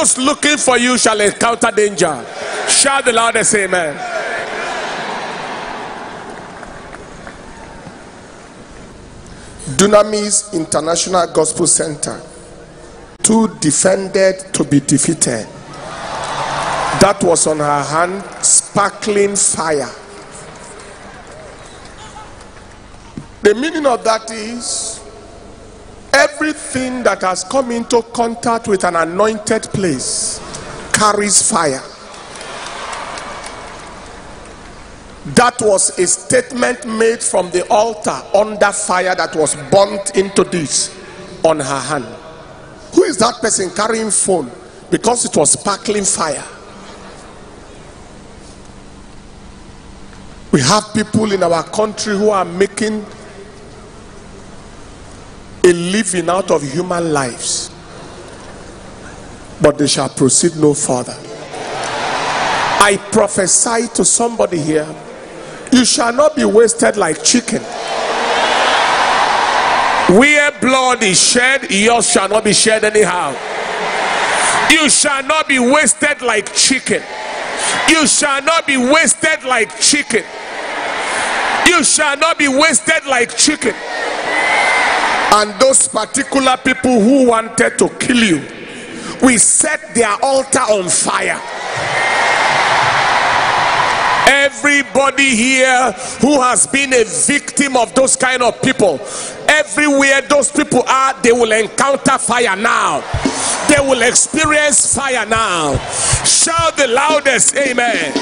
those looking for you shall encounter danger. Shout the loudest amen. Dunamis International Gospel Center. Too defended to be defeated. That was on her hand, sparkling fire. The meaning of that is everything that has come into contact with an anointed place carries fire. That was a statement made from the altar under fire that was burnt into this on her hand. Who is that person carrying phone? Because it was sparkling fire. We have people in our country who are making living out of human lives, but they shall proceed no further. I prophesy to somebody here you shall not be wasted like chicken. Where blood is shed, yours shall not be shed anyhow. You shall not be wasted like chicken. You shall not be wasted like chicken. You shall not be wasted like chicken. And those particular people who wanted to kill you, we set their altar on fire. Everybody here who has been a victim of those kind of people, everywhere those people are, they will encounter fire now. They will experience fire now. Shout the loudest, Amen.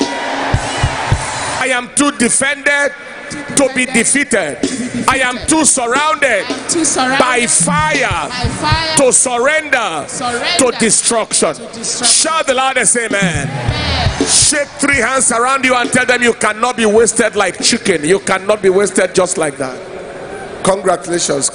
I am too defended to be defeated. I am too surrounded, by, fire to surrender, to destruction. Shout the loudest. Amen. Shake three hands around you and tell them you cannot be wasted like chicken. You cannot be wasted just like that. Congratulations.